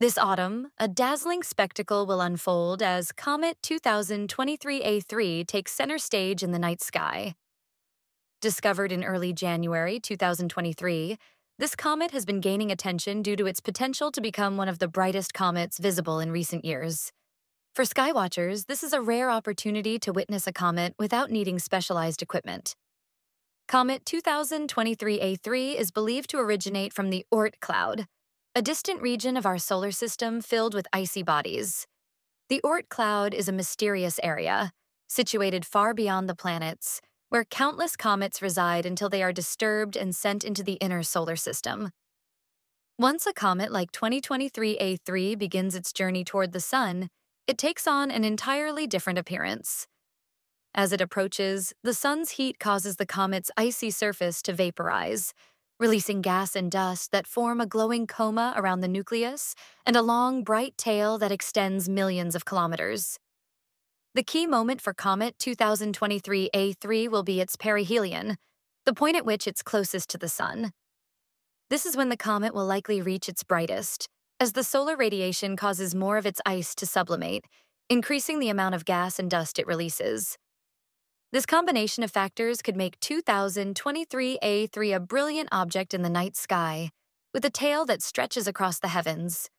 This autumn, a dazzling spectacle will unfold as Comet 2023A3 takes center stage in the night sky. Discovered in early January 2023, this comet has been gaining attention due to its potential to become one of the brightest comets visible in recent years. For skywatchers, this is a rare opportunity to witness a comet without needing specialized equipment. Comet 2023A3 is believed to originate from the Oort cloud, a distant region of our solar system filled with icy bodies. The Oort cloud is a mysterious area, situated far beyond the planets, where countless comets reside until they are disturbed and sent into the inner solar system. Once a comet like 2023 A3 begins its journey toward the Sun, it takes on an entirely different appearance. As it approaches, the Sun's heat causes the comet's icy surface to vaporize, releasing gas and dust that form a glowing coma around the nucleus and a long, bright tail that extends millions of kilometers. The key moment for Comet 2023 A3 will be its perihelion, the point at which it's closest to the Sun. This is when the comet will likely reach its brightest, as the solar radiation causes more of its ice to sublimate, increasing the amount of gas and dust it releases. This combination of factors could make 2023 A3 a brilliant object in the night sky, with a tail that stretches across the heavens.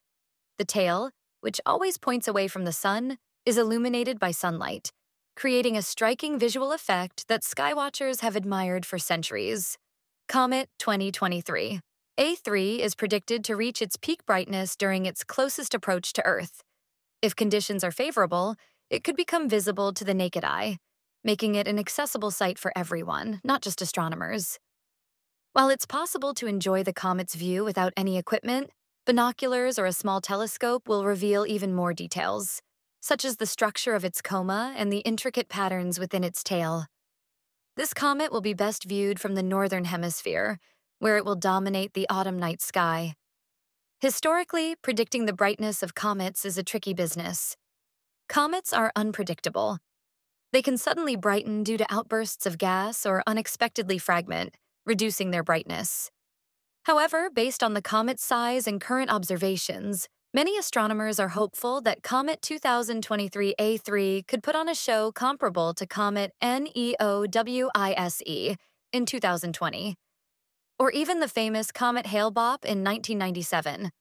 The tail, which always points away from the sun, is illuminated by sunlight, creating a striking visual effect that skywatchers have admired for centuries. Comet 2023 A3 is predicted to reach its peak brightness during its closest approach to Earth. If conditions are favorable, it could become visible to the naked eye, making it an accessible sight for everyone, not just astronomers. While it's possible to enjoy the comet's view without any equipment, binoculars or a small telescope will reveal even more details, such as the structure of its coma and the intricate patterns within its tail. This comet will be best viewed from the northern hemisphere, where it will dominate the autumn night sky. Historically, predicting the brightness of comets is a tricky business. Comets are unpredictable, they can suddenly brighten due to outbursts of gas or unexpectedly fragment, reducing their brightness. However, based on the comet's size and current observations, many astronomers are hopeful that Comet 2023 A3 could put on a show comparable to Comet NEOWISE in 2020, or even the famous Comet Hale-Bopp in 1997.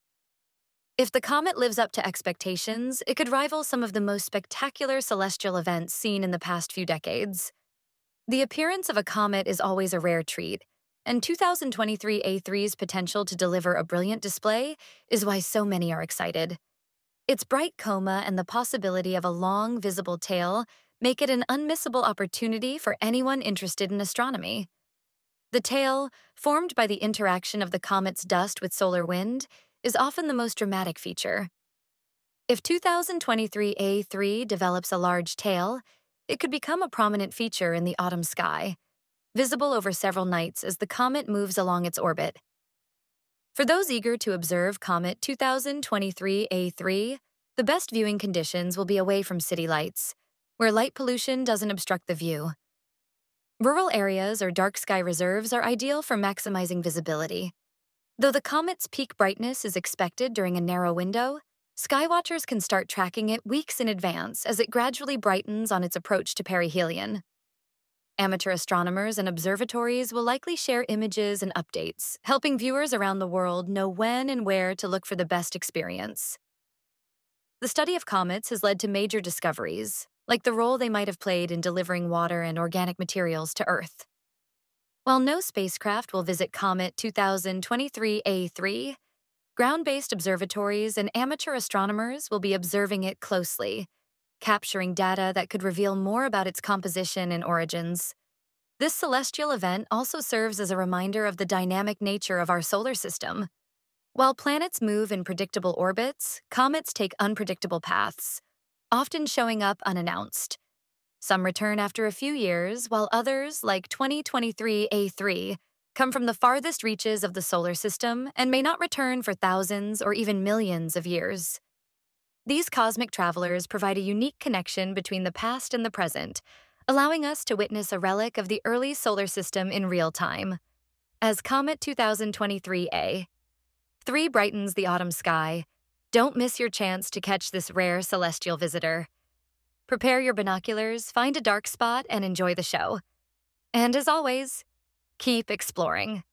If the comet lives up to expectations, it could rival some of the most spectacular celestial events seen in the past few decades. The appearance of a comet is always a rare treat, and 2023 A3's potential to deliver a brilliant display is why so many are excited. Its bright coma and the possibility of a long, visible tail make it an unmissable opportunity for anyone interested in astronomy. The tail, formed by the interaction of the comet's dust with solar wind, is often the most dramatic feature. If 2023 A3 develops a large tail, it could become a prominent feature in the autumn sky, visible over several nights as the comet moves along its orbit. For those eager to observe Comet 2023 A3, the best viewing conditions will be away from city lights, where light pollution doesn't obstruct the view. Rural areas or dark sky reserves are ideal for maximizing visibility. Though the comet's peak brightness is expected during a narrow window, skywatchers can start tracking it weeks in advance as it gradually brightens on its approach to perihelion. Amateur astronomers and observatories will likely share images and updates, helping viewers around the world know when and where to look for the best experience. The study of comets has led to major discoveries, like the role they might have played in delivering water and organic materials to Earth. While no spacecraft will visit Comet 2023 A3, ground based observatories and amateur astronomers will be observing it closely, capturing data that could reveal more about its composition and origins. This celestial event also serves as a reminder of the dynamic nature of our solar system. While planets move in predictable orbits, comets take unpredictable paths, often showing up unannounced. Some return after a few years, while others, like 2023 A3, come from the farthest reaches of the solar system and may not return for thousands or even millions of years. These cosmic travelers provide a unique connection between the past and the present, allowing us to witness a relic of the early solar system in real time. As Comet 2023 A, 3 brightens the autumn sky, Don't miss your chance to catch this rare celestial visitor. Prepare your binoculars, find a dark spot, and enjoy the show. And as always, keep exploring.